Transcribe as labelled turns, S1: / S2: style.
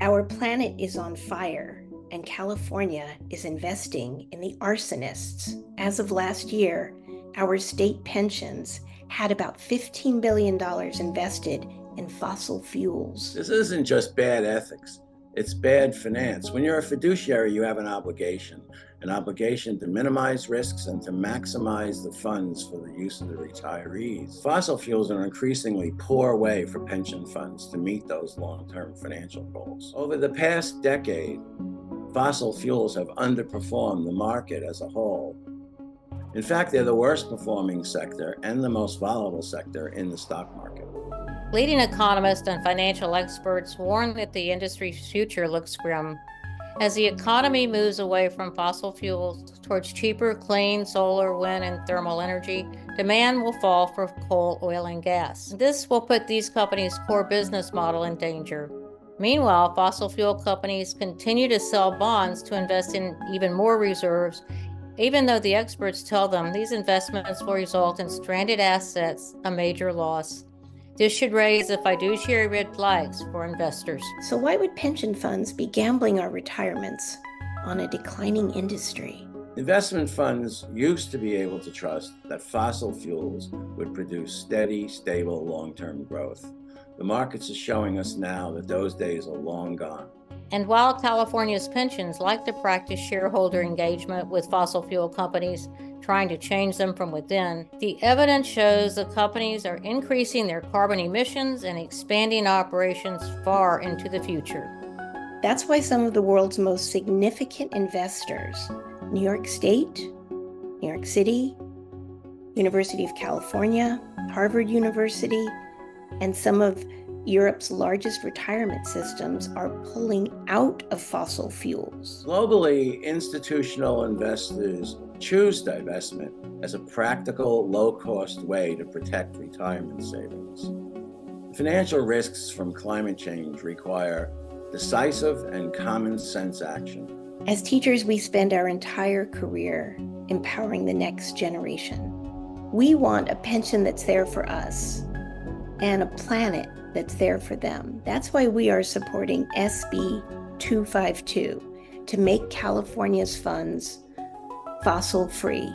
S1: Our planet is on fire, and California is investing in the arsonists. As of last year, our state pensions had about $15 billion invested in fossil fuels.
S2: This isn't just bad ethics, it's bad finance. When you're a fiduciary, you have an obligation an obligation to minimize risks and to maximize the funds for the use of the retirees. Fossil fuels are an increasingly poor way for pension funds to meet those long term financial goals. Over the past decade, fossil fuels have underperformed the market as a whole. In fact, they're the worst performing sector and the most volatile sector in the stock market.
S3: Leading economists and financial experts warn that the industry's future looks grim. As the economy moves away from fossil fuels towards cheaper, clean solar, wind, and thermal energy, demand will fall for coal, oil, and gas. This will put these companies' core business model in danger. Meanwhile, fossil fuel companies continue to sell bonds to invest in even more reserves, even though the experts tell them these investments will result in stranded assets, a major loss. This should raise the fiduciary red flags for investors.
S1: So, why would pension funds be gambling our retirements on a declining industry?
S2: Investment funds used to be able to trust that fossil fuels would produce steady, stable, long term growth. The markets are showing us now that those days are long gone.
S3: And while California's pensions like to practice shareholder engagement with fossil fuel companies, trying to change them from within, the evidence shows the companies are increasing their carbon emissions and expanding operations far into the future.
S1: That's why some of the world's most significant investors, New York State, New York City, University of California, Harvard University, and some of Europe's largest retirement systems are pulling out of fossil fuels.
S2: Globally, institutional investors choose divestment as a practical, low cost way to protect retirement savings. Financial risks from climate change require decisive and common sense action.
S1: As teachers, we spend our entire career empowering the next generation. We want a pension that's there for us and a planet that's there for them. That's why we are supporting SB 252 to make California's funds fossil free.